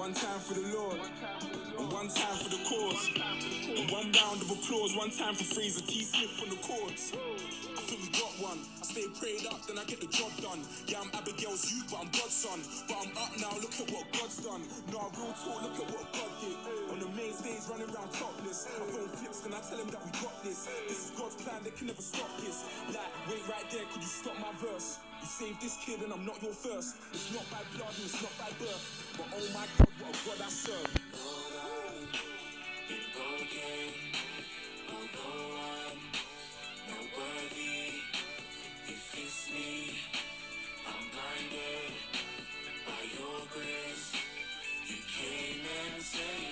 One time for the Lord, and one time for the cause. And one round of applause, one time for Fraser T. Smith on the courts. I think we got one. I stay prayed up, then I get the job done. Yeah, I'm Abigail's youth, but I'm God's son. But I'm up now, look at what God's done. Nah, real talk, look at what God did. On the main stage, running around topless. I phone flips, then I tell him that we got this. This is God's plan, they can never stop this. Like, wait right there, could you stop my verse? saved this kid and I'm not your first. It's not by blood and it's not by birth. But oh my god, what a god I serve. Lord, I've been broken, although I'm not worthy. It fits me, I'm blinded by your grace. You came and saved.